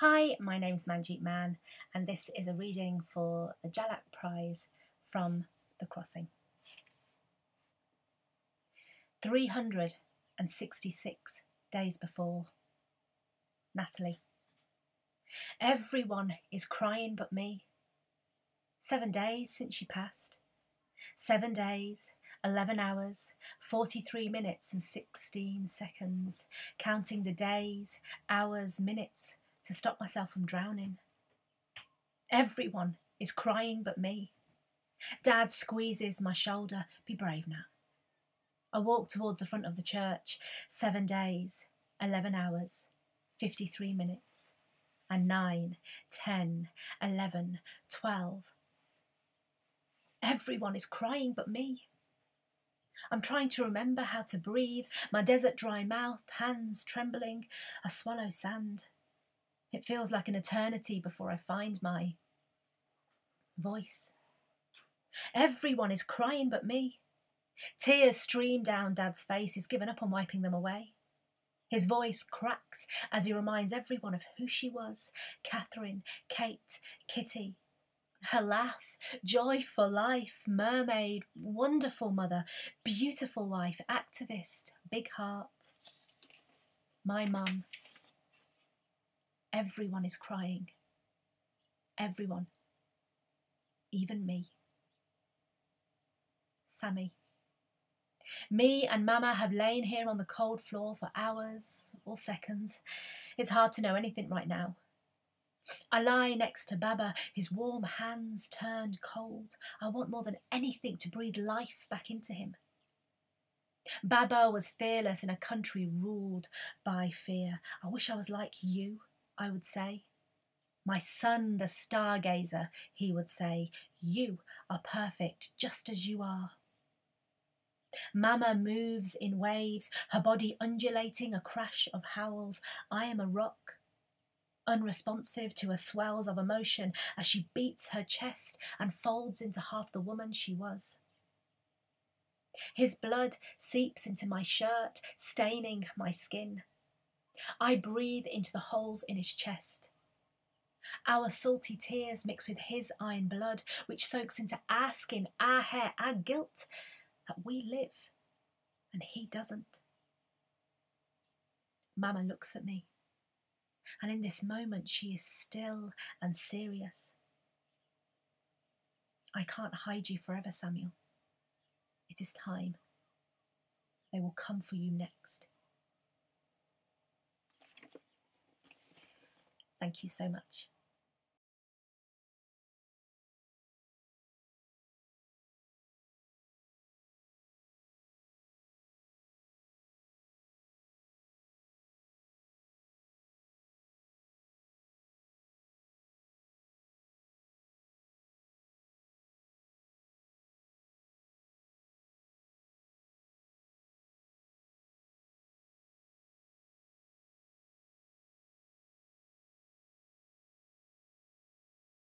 Hi, my name is Manjeet Mann, and this is a reading for the Jhalak Prize from The Crossing. 366 days before. Natalie. Everyone is crying but me. Seven days since she passed. Seven days, 11 hours, 43 minutes and 16 seconds, counting the days, hours, minutes to stop myself from drowning. Everyone is crying but me. Dad squeezes my shoulder. Be brave now. I walk towards the front of the church. Seven days, 11 hours, 53 minutes, and nine, ten, eleven, twelve. Everyone is crying but me. I'm trying to remember how to breathe, my desert dry mouth, hands trembling. I swallow sand. It feels like an eternity before I find my voice. Everyone is crying but me. Tears stream down Dad's face. He's given up on wiping them away. His voice cracks as he reminds everyone of who she was Catherine, Kate, Kitty. Her laugh, joy for life, mermaid, wonderful mother, beautiful wife, activist, big heart. My mum, Everyone is crying. Everyone. Even me. Sammy. Me and Mama have lain here on the cold floor for hours or seconds. It's hard to know anything right now. I lie next to Baba, his warm hands turned cold. I want more than anything to breathe life back into him. Baba was fearless in a country ruled by fear. I wish I was like you. I would say. My son, the stargazer, he would say, you are perfect just as you are. Mama moves in waves, her body undulating, a crash of howls. I am a rock, unresponsive to her swells of emotion as she beats her chest and folds into half the woman she was. His blood seeps into my shirt, staining my skin. I breathe into the holes in his chest. Our salty tears mix with his iron blood, which soaks into our skin, our hair, our guilt that we live and he doesn't. Mama looks at me, and in this moment she is still and serious. I can't hide you forever, Samuel. It is time. They will come for you next. Thank you so much.